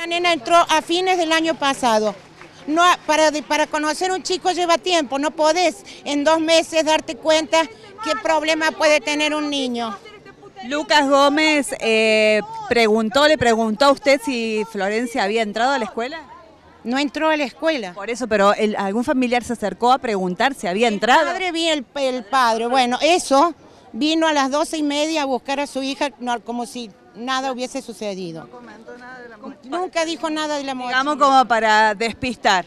La nena entró a fines del año pasado. No, para, para conocer un chico lleva tiempo, no podés en dos meses darte cuenta qué problema puede tener un niño. Lucas Gómez eh, preguntó, le preguntó a usted si Florencia había entrado a la escuela. No entró a la escuela. Por eso, pero el- algún familiar se acercó a preguntar si había entrado. El padre vi el, el padre. Bueno, eso vino a las doce y media a buscar a su hija no, como si nada hubiese sucedido. Nunca dijo nada de la mochila. Digamos como para despistar.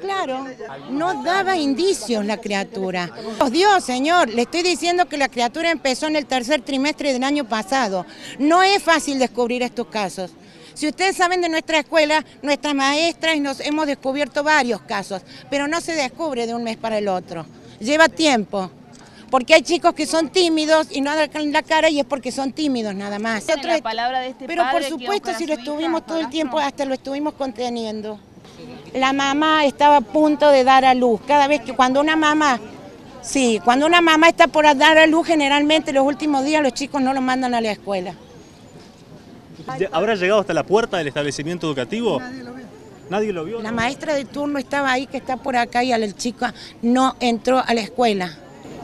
Claro, no daba indicios la criatura. Dios, Dios, señor, le estoy diciendo que la criatura empezó en el tercer trimestre del año pasado. No es fácil descubrir estos casos. Si ustedes saben de nuestra escuela, nuestras maestras nos hemos descubierto varios casos, pero no se descubre de un mes para el otro. Lleva tiempo. Porque hay chicos que son tímidos y no dan la cara y es porque son tímidos nada más. La palabra de este Pero por supuesto, si lo hija, estuvimos todo el tiempo, hasta lo estuvimos conteniendo. La mamá estaba a punto de dar a luz. Cada vez que cuando una mamá, sí, cuando una mamá está por dar a luz, generalmente los últimos días los chicos no los mandan a la escuela. ¿Ya- ¿Habrá llegado hasta la puerta del establecimiento educativo? Nadie lo vio. La maestra de turno estaba ahí, que está por acá, y el chico no entró a la escuela.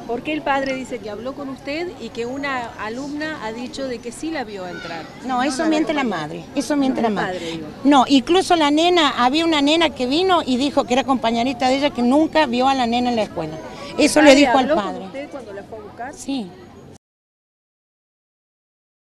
¿Por qué el padre dice que habló con usted y que una alumna ha dicho de que sí la vio entrar? No, eso miente la madre, eso miente la madre. padre. No, incluso la nena, había una nena que vino y dijo que era compañerita de ella que nunca vio a la nena en la escuela. Eso ¿El le padre dijo al habló con padre. usted cuando la fue a buscar? Sí,